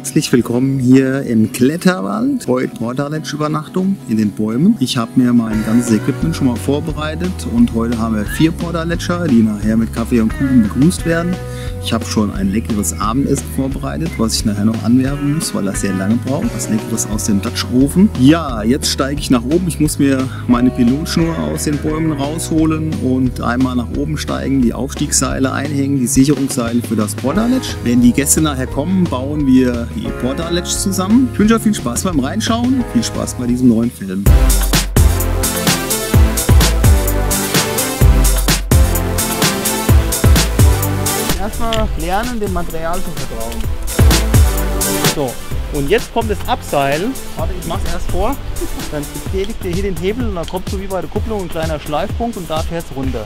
Herzlich willkommen hier im Kletterwald. Heute Portaletsch-Übernachtung in den Bäumen. Ich habe mir mein ganzes Equipment schon mal vorbereitet und heute haben wir vier Portaletscher, die nachher mit Kaffee und Kuchen begrüßt werden. Ich habe schon ein leckeres Abendessen vorbereitet, was ich nachher noch anwerfen muss, weil das sehr lange braucht. Was leckeres aus dem Dutch Ofen. Ja, jetzt steige ich nach oben. Ich muss mir meine Pilotschnur aus den Bäumen rausholen und einmal nach oben steigen, die Aufstiegsseile einhängen, die Sicherungsseile für das Portaletsch. Wenn die Gäste nachher kommen, bauen wir die Portaletsch zusammen. Ich wünsche euch viel Spaß beim Reinschauen, viel Spaß bei diesem neuen Film. erstmal lernen, dem Material zu vertrauen. So, und jetzt kommt das Abseilen. Warte, ich mach's erst vor. Dann betätigt ihr hier den Hebel und dann kommt so wie bei der Kupplung ein kleiner Schleifpunkt und da fährt es runter.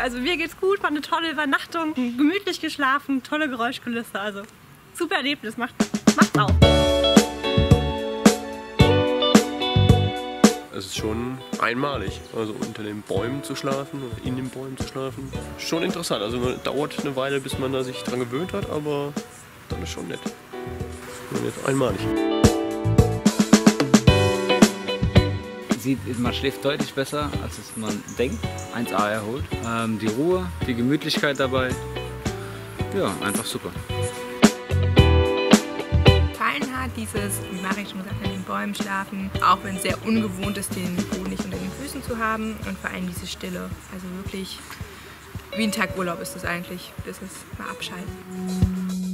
Also mir geht's gut, war eine tolle Übernachtung, gemütlich geschlafen, tolle Geräuschkulisse, also super Erlebnis, macht, macht auf. Es ist schon einmalig, also unter den Bäumen zu schlafen oder in den Bäumen zu schlafen. Schon interessant, also man dauert eine Weile, bis man da sich dran gewöhnt hat, aber dann ist schon nett. Schon nett einmalig. Sieht, man schläft deutlich besser, als es man denkt. 1A erholt. Ähm, die Ruhe, die Gemütlichkeit dabei, ja, einfach super. Gefallen hat dieses, wie Marie schon gesagt hat, den Bäumen schlafen, auch wenn es sehr ungewohnt ist, den Boden nicht unter den Füßen zu haben und vor allem diese Stille. Also wirklich wie ein Tag Urlaub ist das eigentlich, das ist mal abschalten.